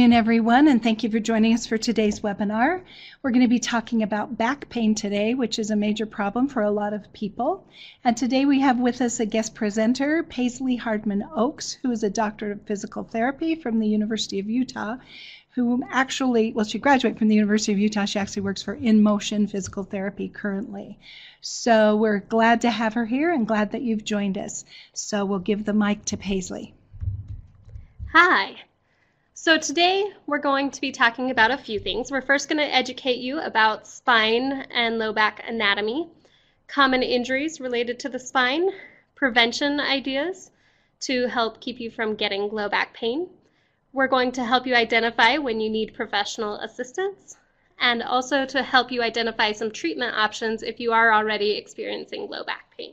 afternoon, everyone, and thank you for joining us for today's webinar. We're going to be talking about back pain today, which is a major problem for a lot of people. And today we have with us a guest presenter, Paisley Hardman Oaks, who is a doctor of physical therapy from the University of Utah, who actually, well, she graduated from the University of Utah. She actually works for In Motion Physical Therapy currently. So we're glad to have her here and glad that you've joined us. So we'll give the mic to Paisley. Hi. So today we're going to be talking about a few things. We're first going to educate you about spine and low back anatomy, common injuries related to the spine, prevention ideas to help keep you from getting low back pain. We're going to help you identify when you need professional assistance and also to help you identify some treatment options if you are already experiencing low back pain.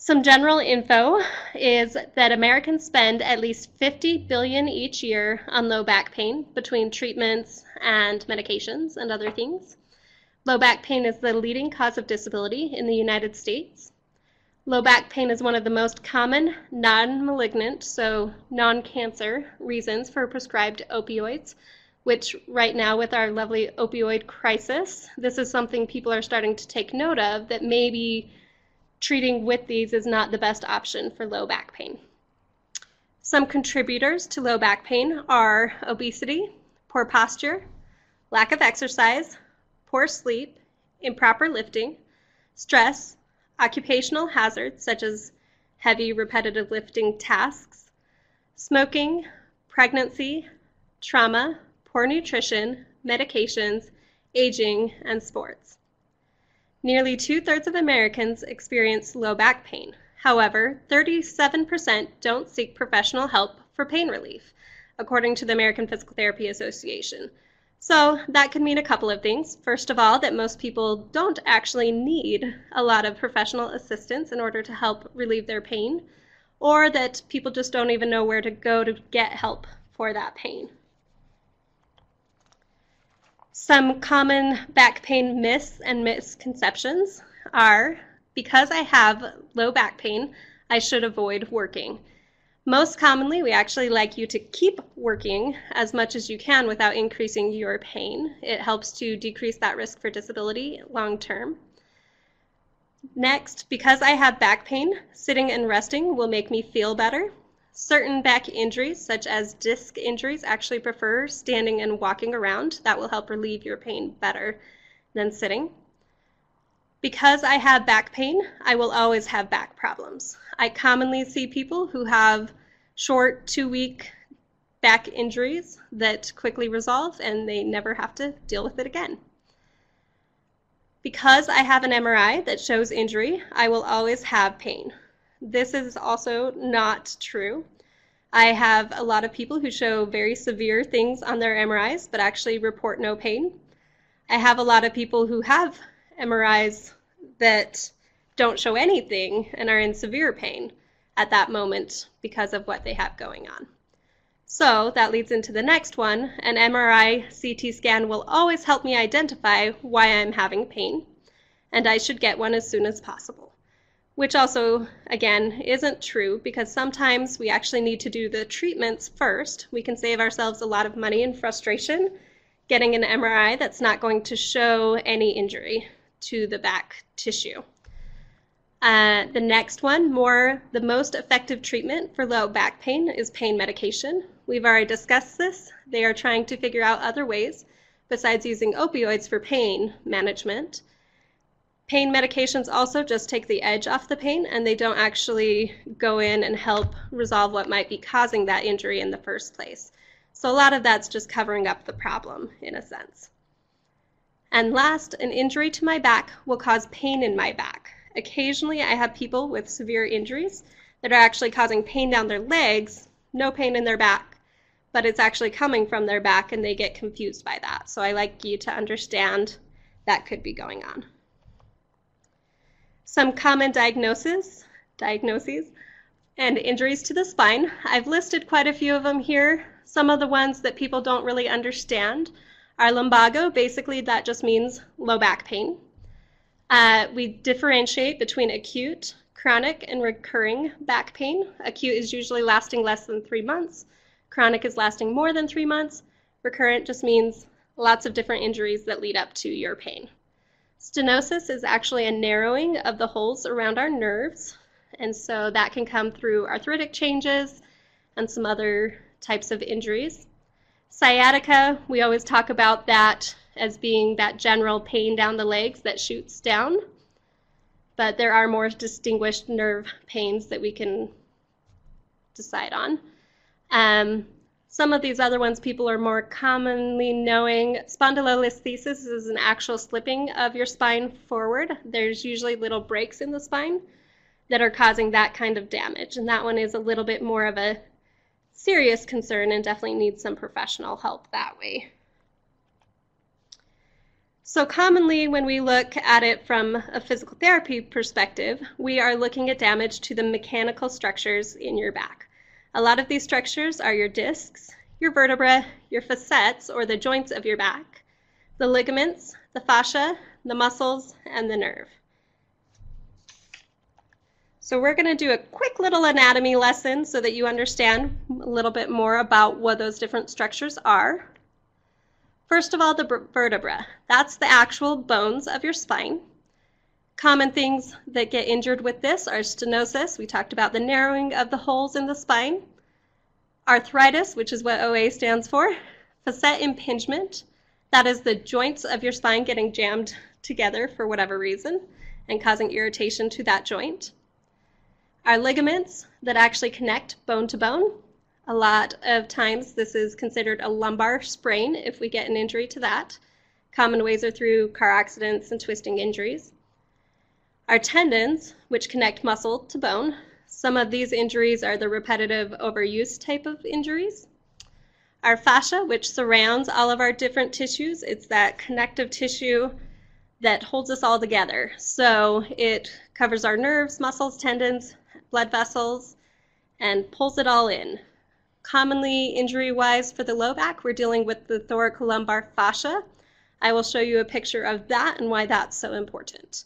Some general info is that Americans spend at least 50 billion each year on low back pain between treatments and medications and other things. Low back pain is the leading cause of disability in the United States. Low back pain is one of the most common non-malignant, so non-cancer reasons for prescribed opioids, which right now with our lovely opioid crisis, this is something people are starting to take note of that maybe treating with these is not the best option for low back pain. Some contributors to low back pain are obesity, poor posture, lack of exercise, poor sleep, improper lifting, stress, occupational hazards such as heavy repetitive lifting tasks, smoking, pregnancy, trauma, poor nutrition, medications, aging, and sports. Nearly two-thirds of Americans experience low back pain. However, 37% don't seek professional help for pain relief, according to the American Physical Therapy Association. So that could mean a couple of things. First of all, that most people don't actually need a lot of professional assistance in order to help relieve their pain, or that people just don't even know where to go to get help for that pain. Some common back pain myths and misconceptions are because I have low back pain, I should avoid working. Most commonly, we actually like you to keep working as much as you can without increasing your pain. It helps to decrease that risk for disability long term. Next, because I have back pain, sitting and resting will make me feel better. Certain back injuries, such as disc injuries, actually prefer standing and walking around. That will help relieve your pain better than sitting. Because I have back pain, I will always have back problems. I commonly see people who have short two-week back injuries that quickly resolve and they never have to deal with it again. Because I have an MRI that shows injury, I will always have pain. This is also not true. I have a lot of people who show very severe things on their MRIs but actually report no pain. I have a lot of people who have MRIs that don't show anything and are in severe pain at that moment because of what they have going on. So that leads into the next one. An MRI CT scan will always help me identify why I'm having pain, and I should get one as soon as possible which also, again, isn't true because sometimes we actually need to do the treatments first. We can save ourselves a lot of money and frustration getting an MRI that's not going to show any injury to the back tissue. Uh, the next one, more the most effective treatment for low back pain is pain medication. We've already discussed this. They are trying to figure out other ways besides using opioids for pain management Pain medications also just take the edge off the pain and they don't actually go in and help resolve what might be causing that injury in the first place. So a lot of that's just covering up the problem in a sense. And last, an injury to my back will cause pain in my back. Occasionally I have people with severe injuries that are actually causing pain down their legs, no pain in their back, but it's actually coming from their back and they get confused by that. So I like you to understand that could be going on. Some common diagnoses, diagnoses and injuries to the spine. I've listed quite a few of them here. Some of the ones that people don't really understand are lumbago. Basically, that just means low back pain. Uh, we differentiate between acute, chronic, and recurring back pain. Acute is usually lasting less than three months. Chronic is lasting more than three months. Recurrent just means lots of different injuries that lead up to your pain. Stenosis is actually a narrowing of the holes around our nerves, and so that can come through arthritic changes and some other types of injuries. Sciatica, we always talk about that as being that general pain down the legs that shoots down, but there are more distinguished nerve pains that we can decide on. Um, some of these other ones people are more commonly knowing. Spondylolisthesis is an actual slipping of your spine forward. There's usually little breaks in the spine that are causing that kind of damage, and that one is a little bit more of a serious concern and definitely needs some professional help that way. So commonly when we look at it from a physical therapy perspective, we are looking at damage to the mechanical structures in your back. A lot of these structures are your discs, your vertebra, your facets or the joints of your back, the ligaments, the fascia, the muscles, and the nerve. So we're going to do a quick little anatomy lesson so that you understand a little bit more about what those different structures are. First of all, the vertebra. That's the actual bones of your spine. Common things that get injured with this are stenosis. We talked about the narrowing of the holes in the spine. Arthritis, which is what OA stands for. Facet impingement. That is the joints of your spine getting jammed together for whatever reason and causing irritation to that joint. Our ligaments that actually connect bone to bone. A lot of times this is considered a lumbar sprain if we get an injury to that. Common ways are through car accidents and twisting injuries. Our tendons, which connect muscle to bone. Some of these injuries are the repetitive overuse type of injuries. Our fascia, which surrounds all of our different tissues, it's that connective tissue that holds us all together. So it covers our nerves, muscles, tendons, blood vessels, and pulls it all in. Commonly injury-wise for the low back, we're dealing with the thoracolumbar fascia. I will show you a picture of that and why that's so important.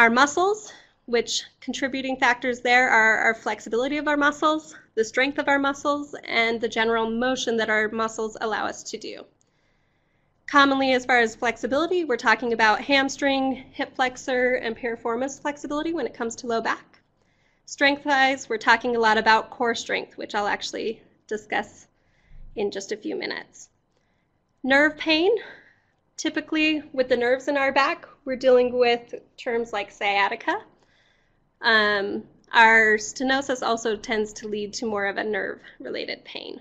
Our muscles, which contributing factors there are our flexibility of our muscles, the strength of our muscles, and the general motion that our muscles allow us to do. Commonly, as far as flexibility, we're talking about hamstring, hip flexor, and piriformis flexibility when it comes to low back. Strength-wise, we're talking a lot about core strength, which I'll actually discuss in just a few minutes. Nerve pain, typically with the nerves in our back, we're dealing with terms like sciatica. Um, our stenosis also tends to lead to more of a nerve-related pain.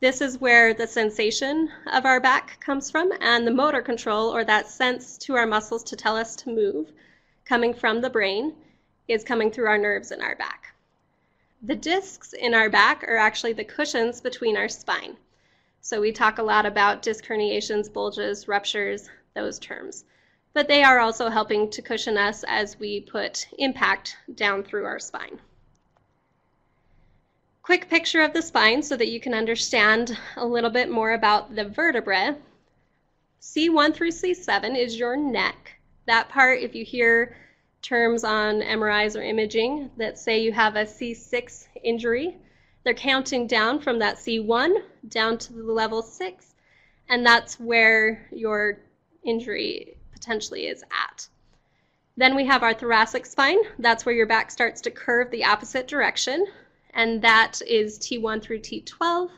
This is where the sensation of our back comes from and the motor control or that sense to our muscles to tell us to move coming from the brain is coming through our nerves in our back. The discs in our back are actually the cushions between our spine. So we talk a lot about disc herniations, bulges, ruptures, those terms. But they are also helping to cushion us as we put impact down through our spine. Quick picture of the spine so that you can understand a little bit more about the vertebrae. C1 through C7 is your neck. That part, if you hear terms on MRIs or imaging that say you have a C6 injury. They're counting down from that C1 down to the level 6, and that's where your injury potentially is at. Then we have our thoracic spine. That's where your back starts to curve the opposite direction, and that is T1 through T12.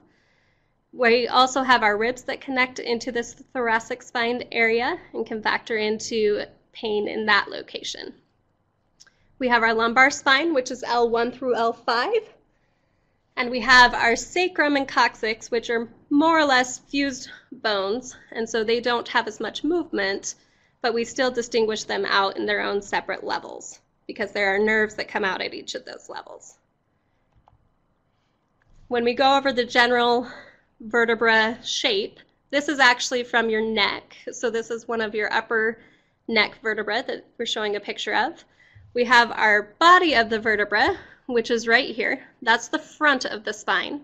We also have our ribs that connect into this thoracic spine area and can factor into pain in that location. We have our lumbar spine, which is L1 through L5. And we have our sacrum and coccyx, which are more or less fused bones, and so they don't have as much movement, but we still distinguish them out in their own separate levels because there are nerves that come out at each of those levels. When we go over the general vertebra shape, this is actually from your neck. So this is one of your upper neck vertebrae that we're showing a picture of. We have our body of the vertebra, which is right here. That's the front of the spine.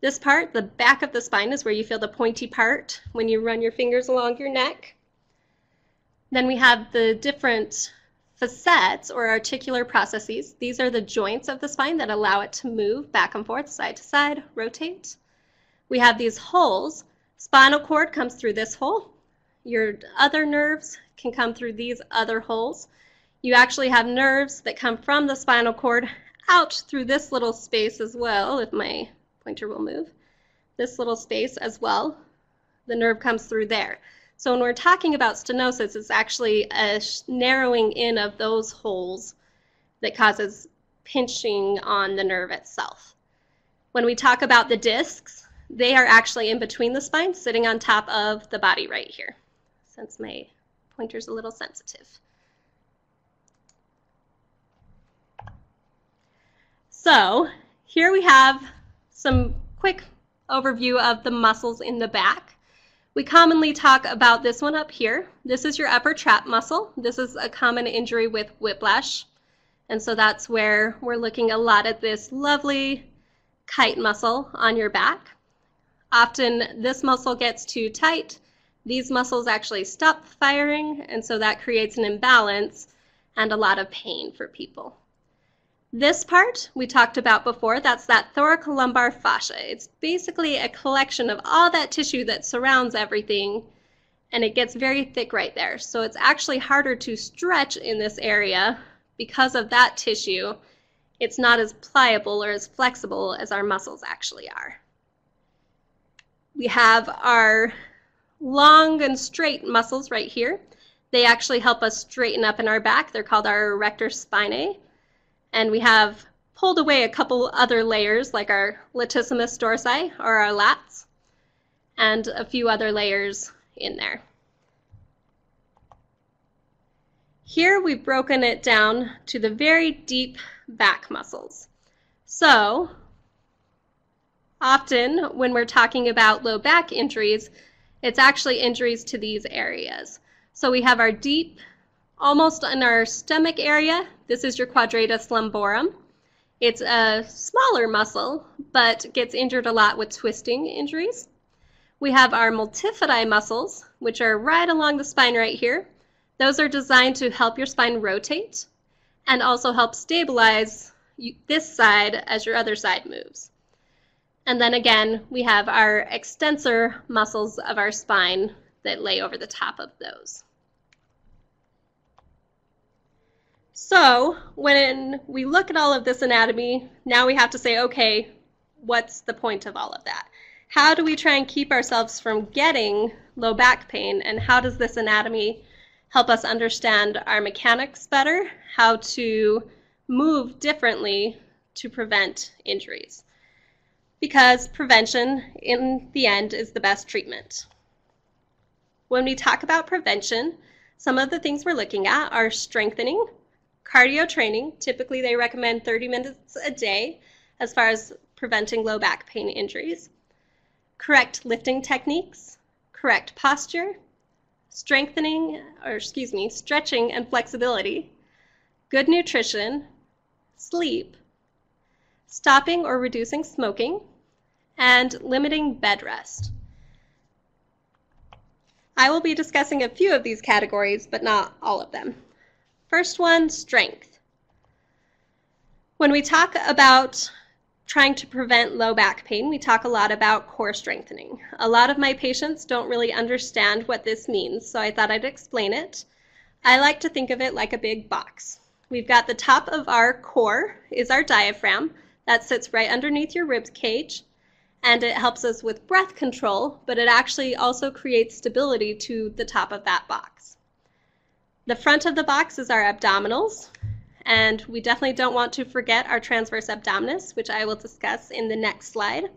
This part, the back of the spine, is where you feel the pointy part when you run your fingers along your neck. Then we have the different Facets or articular processes, these are the joints of the spine that allow it to move back and forth, side to side, rotate. We have these holes. Spinal cord comes through this hole. Your other nerves can come through these other holes. You actually have nerves that come from the spinal cord out through this little space as well, if my pointer will move. This little space as well. The nerve comes through there. So when we're talking about stenosis, it's actually a narrowing in of those holes that causes pinching on the nerve itself. When we talk about the discs, they are actually in between the spine, sitting on top of the body right here, since my pointer's a little sensitive. So here we have some quick overview of the muscles in the back. We commonly talk about this one up here. This is your upper trap muscle. This is a common injury with whiplash. And so that's where we're looking a lot at this lovely kite muscle on your back. Often this muscle gets too tight. These muscles actually stop firing, and so that creates an imbalance and a lot of pain for people. This part we talked about before, that's that thoracolumbar fascia. It's basically a collection of all that tissue that surrounds everything and it gets very thick right there. So it's actually harder to stretch in this area because of that tissue. It's not as pliable or as flexible as our muscles actually are. We have our long and straight muscles right here. They actually help us straighten up in our back. They're called our erector spinae and we have pulled away a couple other layers like our latissimus dorsi or our lats and a few other layers in there. Here we've broken it down to the very deep back muscles. So often when we're talking about low back injuries, it's actually injuries to these areas. So we have our deep almost in our stomach area. This is your quadratus lumborum. It's a smaller muscle, but gets injured a lot with twisting injuries. We have our multifidi muscles, which are right along the spine right here. Those are designed to help your spine rotate and also help stabilize this side as your other side moves. And then again, we have our extensor muscles of our spine that lay over the top of those. So when we look at all of this anatomy, now we have to say, okay, what's the point of all of that? How do we try and keep ourselves from getting low back pain, and how does this anatomy help us understand our mechanics better, how to move differently to prevent injuries? Because prevention, in the end, is the best treatment. When we talk about prevention, some of the things we're looking at are strengthening, Cardio training, typically they recommend 30 minutes a day as far as preventing low back pain injuries. Correct lifting techniques, correct posture, strengthening, or excuse me, stretching and flexibility, good nutrition, sleep, stopping or reducing smoking, and limiting bed rest. I will be discussing a few of these categories, but not all of them. First one, strength. When we talk about trying to prevent low back pain, we talk a lot about core strengthening. A lot of my patients don't really understand what this means, so I thought I'd explain it. I like to think of it like a big box. We've got the top of our core is our diaphragm that sits right underneath your rib cage and it helps us with breath control, but it actually also creates stability to the top of that box. The front of the box is our abdominals, and we definitely don't want to forget our transverse abdominis, which I will discuss in the next slide.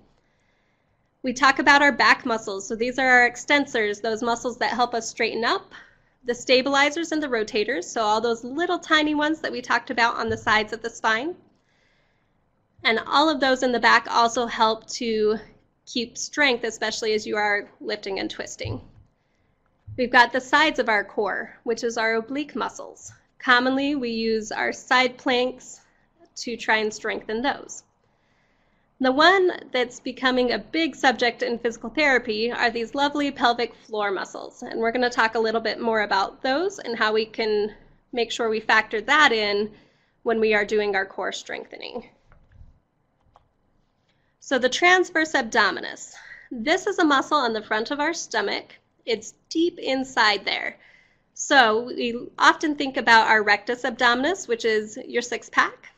We talk about our back muscles. So these are our extensors, those muscles that help us straighten up, the stabilizers and the rotators, so all those little tiny ones that we talked about on the sides of the spine. And all of those in the back also help to keep strength, especially as you are lifting and twisting. We've got the sides of our core, which is our oblique muscles. Commonly, we use our side planks to try and strengthen those. The one that's becoming a big subject in physical therapy are these lovely pelvic floor muscles, and we're going to talk a little bit more about those and how we can make sure we factor that in when we are doing our core strengthening. So the transverse abdominis. This is a muscle on the front of our stomach. It's deep inside there. So we often think about our rectus abdominis, which is your six pack.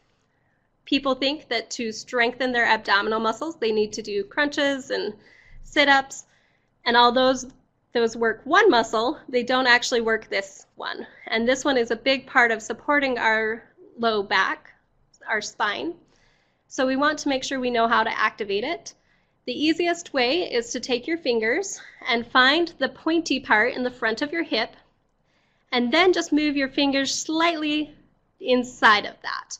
People think that to strengthen their abdominal muscles, they need to do crunches and sit-ups. And all those, those work one muscle, they don't actually work this one. And this one is a big part of supporting our low back, our spine. So we want to make sure we know how to activate it. The easiest way is to take your fingers and find the pointy part in the front of your hip and then just move your fingers slightly inside of that.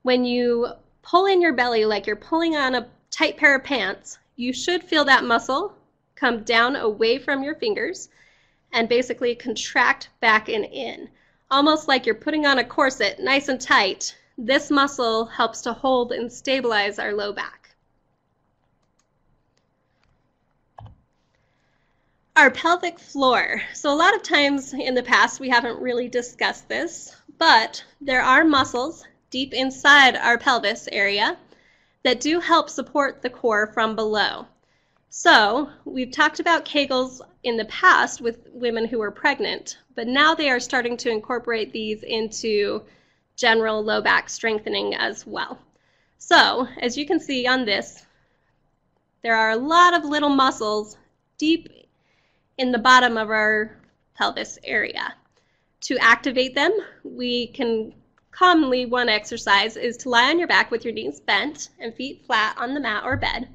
When you pull in your belly like you're pulling on a tight pair of pants, you should feel that muscle come down away from your fingers and basically contract back and in. Almost like you're putting on a corset nice and tight. This muscle helps to hold and stabilize our low back. Our pelvic floor. So a lot of times in the past we haven't really discussed this, but there are muscles deep inside our pelvis area that do help support the core from below. So we've talked about Kegels in the past with women who are pregnant, but now they are starting to incorporate these into general low back strengthening as well. So as you can see on this, there are a lot of little muscles deep in the bottom of our pelvis area. To activate them, we can Commonly, one exercise is to lie on your back with your knees bent and feet flat on the mat or bed.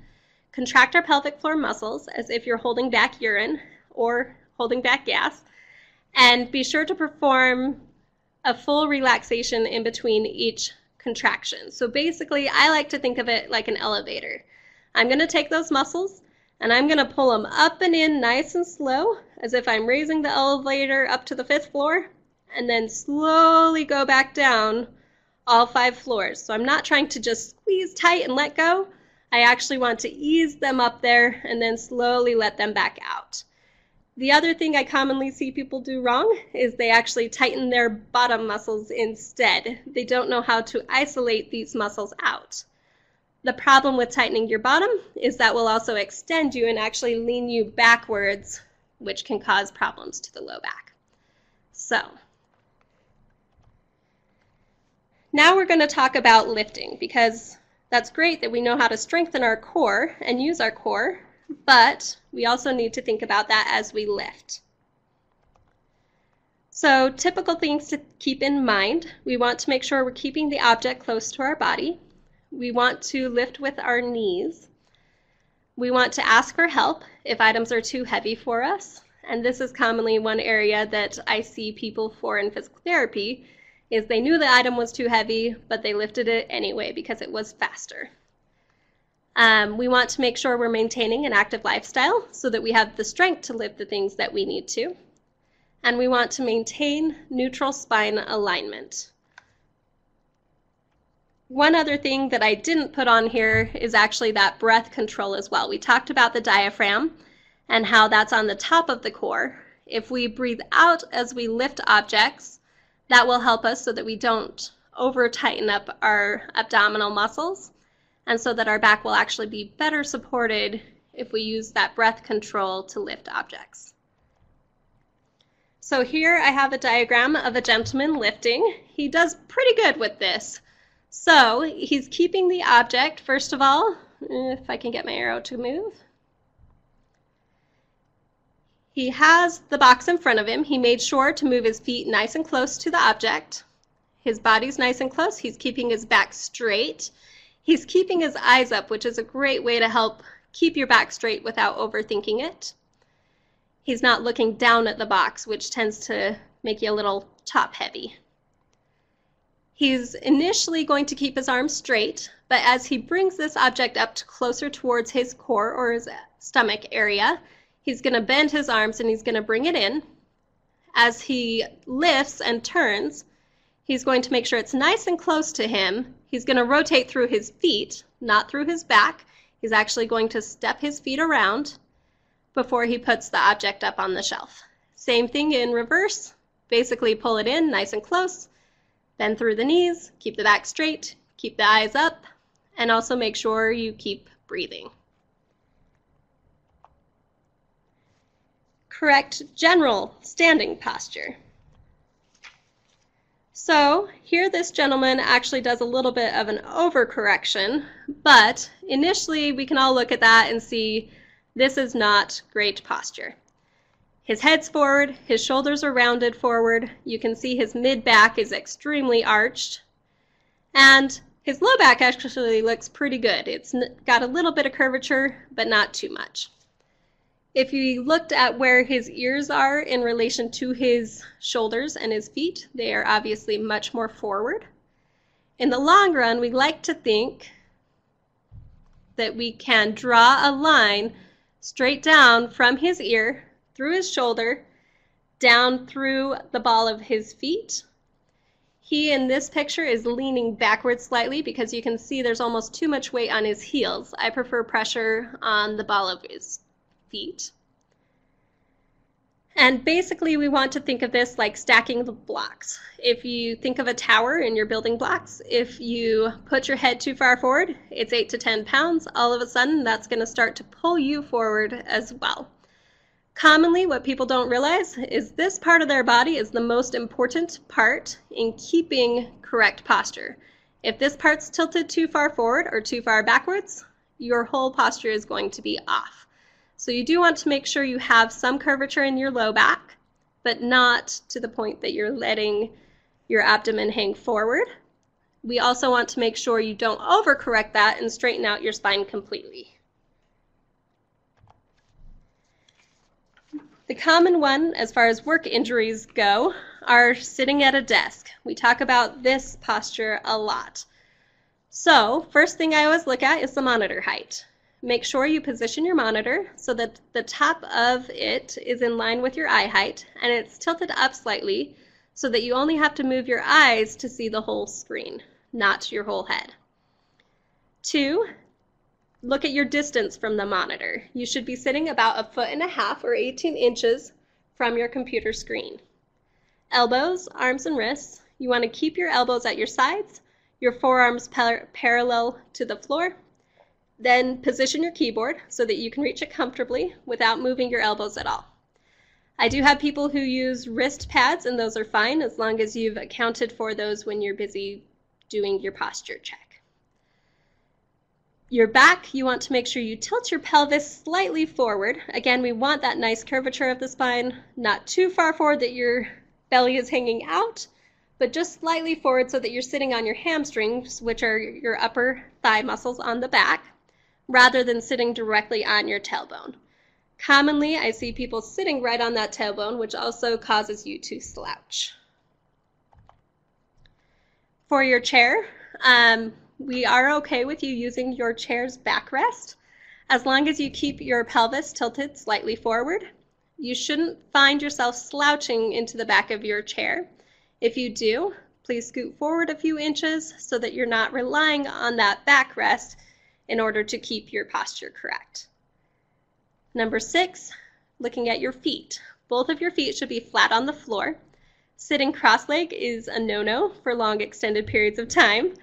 Contract our pelvic floor muscles as if you're holding back urine or holding back gas. And be sure to perform a full relaxation in between each contraction. So basically, I like to think of it like an elevator. I'm going to take those muscles and I'm going to pull them up and in nice and slow as if I'm raising the elevator up to the fifth floor and then slowly go back down all five floors. So I'm not trying to just squeeze tight and let go. I actually want to ease them up there and then slowly let them back out. The other thing I commonly see people do wrong is they actually tighten their bottom muscles instead. They don't know how to isolate these muscles out. The problem with tightening your bottom is that will also extend you and actually lean you backwards, which can cause problems to the low back. So Now we're going to talk about lifting because that's great that we know how to strengthen our core and use our core, but we also need to think about that as we lift. So typical things to keep in mind, we want to make sure we're keeping the object close to our body. We want to lift with our knees. We want to ask for help if items are too heavy for us. And this is commonly one area that I see people for in physical therapy is they knew the item was too heavy, but they lifted it anyway because it was faster. Um, we want to make sure we're maintaining an active lifestyle so that we have the strength to lift the things that we need to. And we want to maintain neutral spine alignment. One other thing that I didn't put on here is actually that breath control as well. We talked about the diaphragm and how that's on the top of the core. If we breathe out as we lift objects, that will help us so that we don't over tighten up our abdominal muscles and so that our back will actually be better supported if we use that breath control to lift objects. So here I have a diagram of a gentleman lifting. He does pretty good with this. So he's keeping the object, first of all, if I can get my arrow to move. He has the box in front of him. He made sure to move his feet nice and close to the object. His body's nice and close. He's keeping his back straight. He's keeping his eyes up, which is a great way to help keep your back straight without overthinking it. He's not looking down at the box, which tends to make you a little top heavy. He's initially going to keep his arms straight, but as he brings this object up to closer towards his core or his stomach area, He's going to bend his arms and he's going to bring it in. As he lifts and turns, he's going to make sure it's nice and close to him. He's going to rotate through his feet, not through his back. He's actually going to step his feet around before he puts the object up on the shelf. Same thing in reverse. Basically pull it in nice and close, bend through the knees, keep the back straight, keep the eyes up, and also make sure you keep breathing. Correct general standing posture. So here this gentleman actually does a little bit of an overcorrection, but initially we can all look at that and see this is not great posture. His head's forward, his shoulders are rounded forward, you can see his mid-back is extremely arched, and his low back actually looks pretty good. It's got a little bit of curvature, but not too much. If you looked at where his ears are in relation to his shoulders and his feet, they are obviously much more forward. In the long run, we like to think that we can draw a line straight down from his ear, through his shoulder, down through the ball of his feet, he in this picture is leaning backwards slightly because you can see there's almost too much weight on his heels. I prefer pressure on the ball of his feet. And basically we want to think of this like stacking the blocks. If you think of a tower and you're building blocks, if you put your head too far forward, it's 8 to 10 pounds, all of a sudden that's going to start to pull you forward as well. Commonly, what people don't realize is this part of their body is the most important part in keeping correct posture. If this part's tilted too far forward or too far backwards, your whole posture is going to be off. So you do want to make sure you have some curvature in your low back, but not to the point that you're letting your abdomen hang forward. We also want to make sure you don't overcorrect that and straighten out your spine completely. The common one, as far as work injuries go, are sitting at a desk. We talk about this posture a lot. So, first thing I always look at is the monitor height. Make sure you position your monitor so that the top of it is in line with your eye height and it's tilted up slightly so that you only have to move your eyes to see the whole screen, not your whole head. Two, Look at your distance from the monitor. You should be sitting about a foot and a half or 18 inches from your computer screen. Elbows, arms, and wrists. You want to keep your elbows at your sides, your forearms par parallel to the floor. Then position your keyboard so that you can reach it comfortably without moving your elbows at all. I do have people who use wrist pads, and those are fine as long as you've accounted for those when you're busy doing your posture check. Your back, you want to make sure you tilt your pelvis slightly forward. Again, we want that nice curvature of the spine, not too far forward that your belly is hanging out, but just slightly forward so that you're sitting on your hamstrings, which are your upper thigh muscles on the back, rather than sitting directly on your tailbone. Commonly, I see people sitting right on that tailbone, which also causes you to slouch. For your chair, um, we are okay with you using your chair's backrest as long as you keep your pelvis tilted slightly forward. You shouldn't find yourself slouching into the back of your chair. If you do, please scoot forward a few inches so that you're not relying on that backrest in order to keep your posture correct. Number six, looking at your feet. Both of your feet should be flat on the floor. Sitting cross-leg is a no-no for long extended periods of time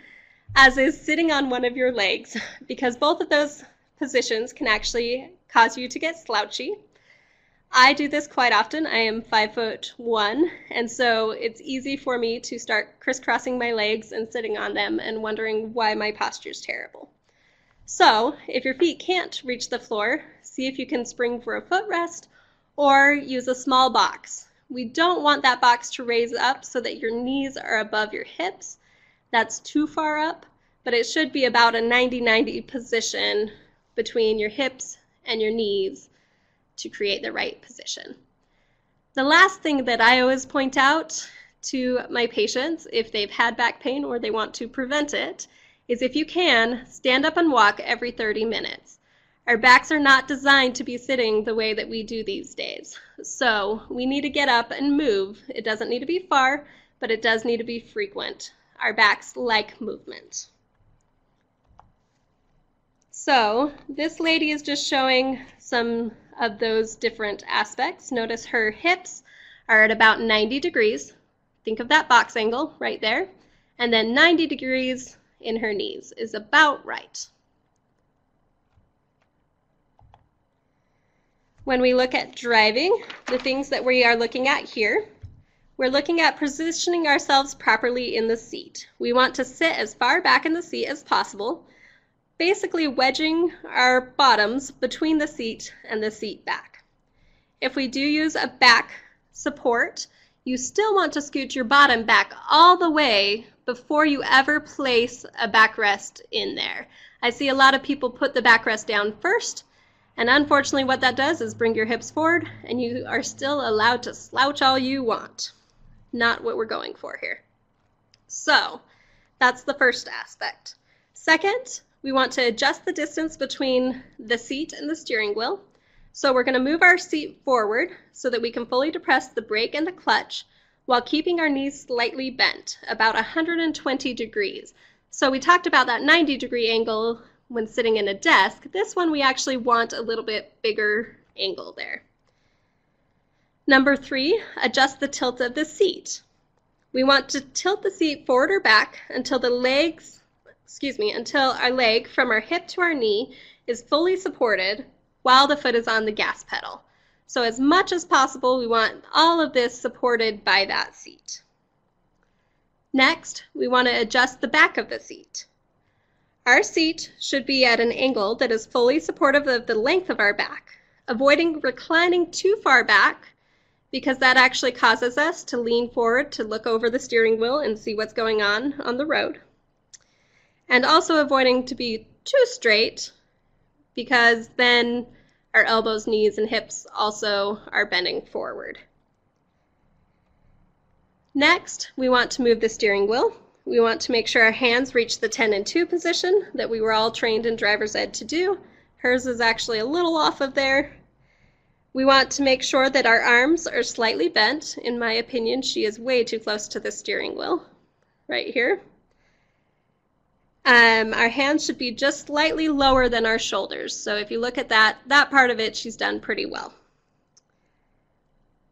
as is sitting on one of your legs, because both of those positions can actually cause you to get slouchy. I do this quite often. I am five foot one, and so it's easy for me to start crisscrossing my legs and sitting on them and wondering why my posture is terrible. So, if your feet can't reach the floor, see if you can spring for a footrest or use a small box. We don't want that box to raise up so that your knees are above your hips that's too far up, but it should be about a 90-90 position between your hips and your knees to create the right position. The last thing that I always point out to my patients if they've had back pain or they want to prevent it is if you can, stand up and walk every 30 minutes. Our backs are not designed to be sitting the way that we do these days. So we need to get up and move. It doesn't need to be far, but it does need to be frequent our backs like movement. So this lady is just showing some of those different aspects. Notice her hips are at about 90 degrees. Think of that box angle right there. And then 90 degrees in her knees is about right. When we look at driving, the things that we are looking at here, we're looking at positioning ourselves properly in the seat. We want to sit as far back in the seat as possible, basically wedging our bottoms between the seat and the seat back. If we do use a back support, you still want to scoot your bottom back all the way before you ever place a backrest in there. I see a lot of people put the backrest down first and unfortunately, what that does is bring your hips forward and you are still allowed to slouch all you want. Not what we're going for here. So that's the first aspect. Second, we want to adjust the distance between the seat and the steering wheel. So we're going to move our seat forward so that we can fully depress the brake and the clutch while keeping our knees slightly bent, about 120 degrees. So we talked about that 90 degree angle when sitting in a desk. This one we actually want a little bit bigger angle there. Number three, adjust the tilt of the seat. We want to tilt the seat forward or back until the legs, excuse me, until our leg from our hip to our knee is fully supported while the foot is on the gas pedal. So as much as possible, we want all of this supported by that seat. Next, we want to adjust the back of the seat. Our seat should be at an angle that is fully supportive of the length of our back, avoiding reclining too far back because that actually causes us to lean forward to look over the steering wheel and see what's going on on the road. And also avoiding to be too straight because then our elbows, knees, and hips also are bending forward. Next, we want to move the steering wheel we want to make sure our hands reach the 10 and 2 position that we were all trained in driver's ed to do. Hers is actually a little off of there. We want to make sure that our arms are slightly bent. In my opinion, she is way too close to the steering wheel right here. Um, our hands should be just slightly lower than our shoulders. So if you look at that, that part of it, she's done pretty well.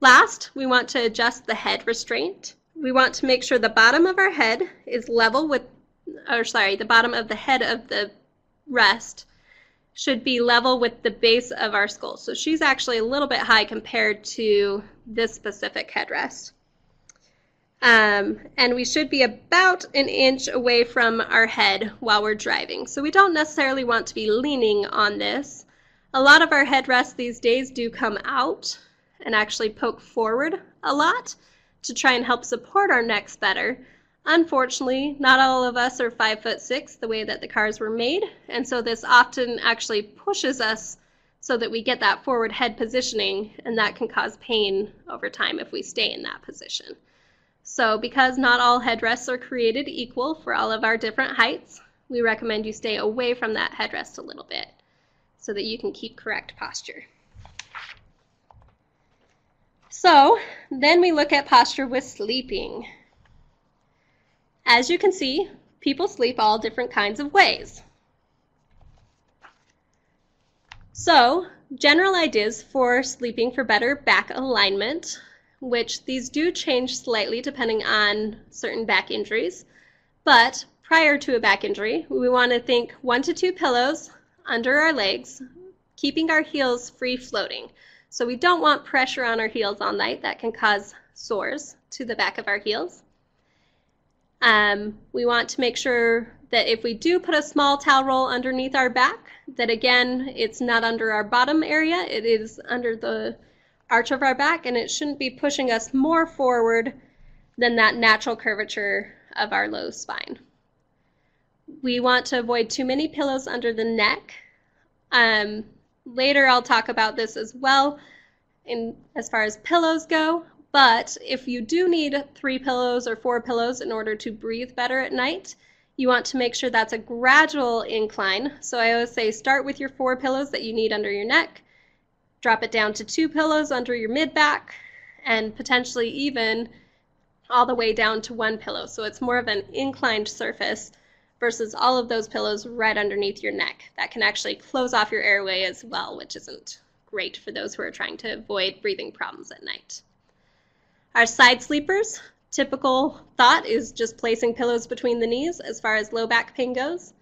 Last, we want to adjust the head restraint we want to make sure the bottom of our head is level with, or sorry, the bottom of the head of the rest should be level with the base of our skull. So she's actually a little bit high compared to this specific headrest. Um, and we should be about an inch away from our head while we're driving. So we don't necessarily want to be leaning on this. A lot of our headrests these days do come out and actually poke forward a lot to try and help support our necks better. Unfortunately, not all of us are five foot six the way that the cars were made, and so this often actually pushes us so that we get that forward head positioning, and that can cause pain over time if we stay in that position. So because not all headrests are created equal for all of our different heights, we recommend you stay away from that headrest a little bit so that you can keep correct posture. So then we look at posture with sleeping. As you can see, people sleep all different kinds of ways. So general ideas for sleeping for better back alignment, which these do change slightly depending on certain back injuries. But prior to a back injury, we want to think one to two pillows under our legs, keeping our heels free floating. So we don't want pressure on our heels all night. That can cause sores to the back of our heels. Um, we want to make sure that if we do put a small towel roll underneath our back, that again, it's not under our bottom area, it is under the arch of our back, and it shouldn't be pushing us more forward than that natural curvature of our low spine. We want to avoid too many pillows under the neck. Um, Later I'll talk about this as well in as far as pillows go, but if you do need three pillows or four pillows in order to breathe better at night, you want to make sure that's a gradual incline. So I always say start with your four pillows that you need under your neck, drop it down to two pillows under your mid back, and potentially even all the way down to one pillow. So it's more of an inclined surface versus all of those pillows right underneath your neck. That can actually close off your airway as well, which isn't great for those who are trying to avoid breathing problems at night. Our side sleepers, typical thought is just placing pillows between the knees as far as low back pain goes.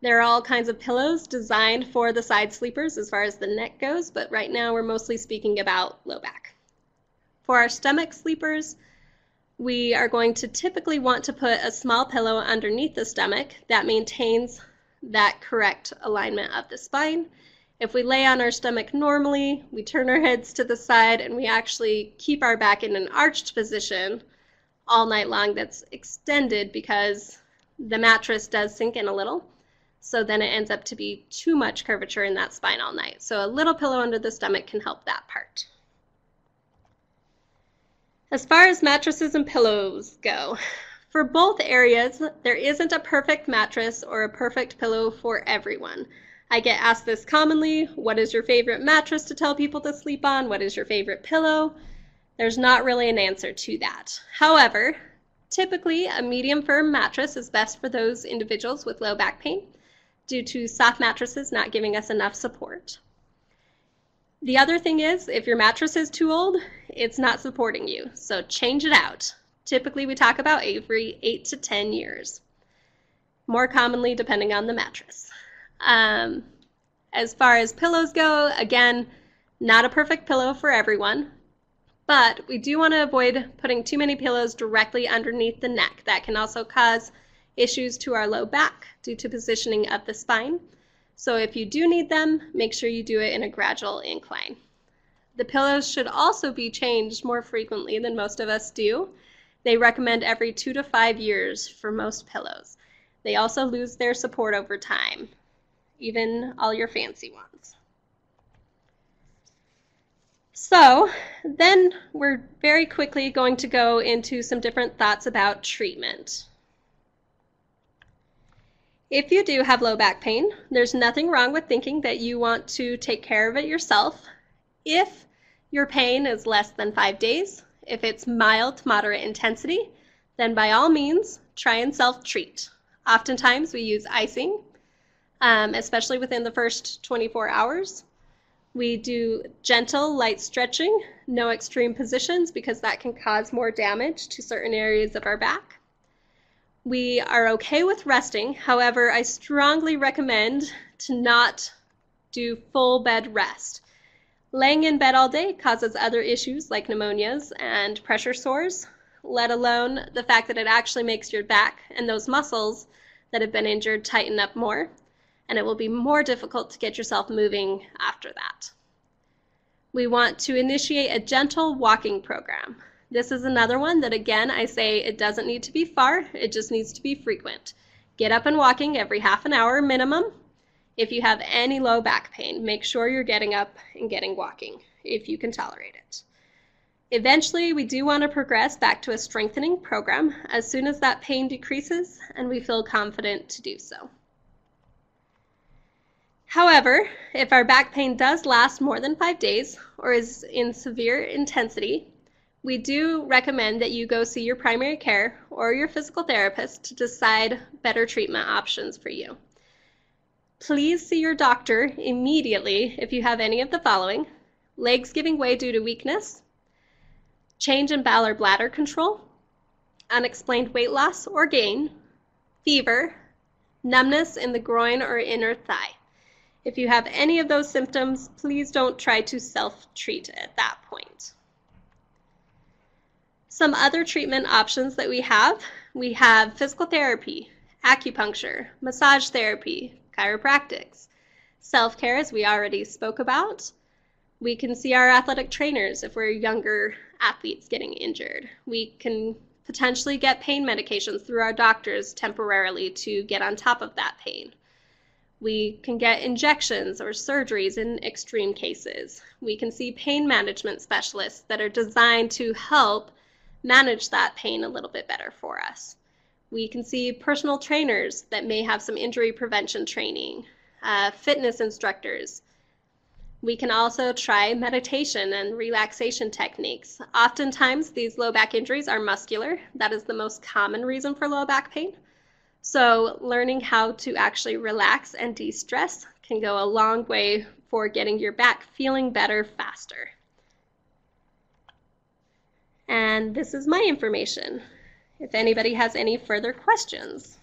There are all kinds of pillows designed for the side sleepers as far as the neck goes, but right now we're mostly speaking about low back. For our stomach sleepers, we are going to typically want to put a small pillow underneath the stomach that maintains that correct alignment of the spine if we lay on our stomach normally, we turn our heads to the side and we actually keep our back in an arched position all night long that's extended because the mattress does sink in a little. So then it ends up to be too much curvature in that spine all night. So a little pillow under the stomach can help that part. As far as mattresses and pillows go, for both areas, there isn't a perfect mattress or a perfect pillow for everyone. I get asked this commonly what is your favorite mattress to tell people to sleep on? What is your favorite pillow? There's not really an answer to that. However, typically a medium firm mattress is best for those individuals with low back pain due to soft mattresses not giving us enough support. The other thing is, if your mattress is too old, it's not supporting you, so change it out. Typically, we talk about every 8 to 10 years, more commonly depending on the mattress. Um, as far as pillows go, again, not a perfect pillow for everyone, but we do want to avoid putting too many pillows directly underneath the neck. That can also cause issues to our low back due to positioning of the spine. So if you do need them, make sure you do it in a gradual incline. The pillows should also be changed more frequently than most of us do. They recommend every two to five years for most pillows. They also lose their support over time even all your fancy ones. So then we're very quickly going to go into some different thoughts about treatment. If you do have low back pain, there's nothing wrong with thinking that you want to take care of it yourself. If your pain is less than five days, if it's mild to moderate intensity, then by all means, try and self-treat. Oftentimes we use icing um, especially within the first 24 hours. We do gentle, light stretching, no extreme positions because that can cause more damage to certain areas of our back. We are okay with resting. However, I strongly recommend to not do full bed rest. Laying in bed all day causes other issues like pneumonias and pressure sores, let alone the fact that it actually makes your back and those muscles that have been injured tighten up more and it will be more difficult to get yourself moving after that. We want to initiate a gentle walking program. This is another one that again I say it doesn't need to be far, it just needs to be frequent. Get up and walking every half an hour minimum. If you have any low back pain, make sure you're getting up and getting walking if you can tolerate it. Eventually, we do want to progress back to a strengthening program as soon as that pain decreases and we feel confident to do so. However, if our back pain does last more than five days or is in severe intensity, we do recommend that you go see your primary care or your physical therapist to decide better treatment options for you. Please see your doctor immediately if you have any of the following legs giving way due to weakness, change in bowel or bladder control, unexplained weight loss or gain, fever, numbness in the groin or inner thigh. If you have any of those symptoms, please don't try to self-treat at that point. Some other treatment options that we have, we have physical therapy, acupuncture, massage therapy, chiropractics, self-care as we already spoke about. We can see our athletic trainers if we're younger athletes getting injured. We can potentially get pain medications through our doctors temporarily to get on top of that pain. We can get injections or surgeries in extreme cases. We can see pain management specialists that are designed to help manage that pain a little bit better for us. We can see personal trainers that may have some injury prevention training, uh, fitness instructors. We can also try meditation and relaxation techniques. Oftentimes, these low back injuries are muscular. That is the most common reason for low back pain. So learning how to actually relax and de-stress can go a long way for getting your back feeling better faster. And this is my information. If anybody has any further questions.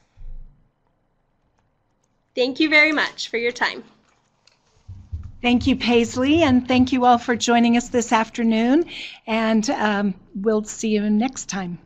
Thank you very much for your time. Thank you, Paisley, and thank you all for joining us this afternoon. And um, we'll see you next time.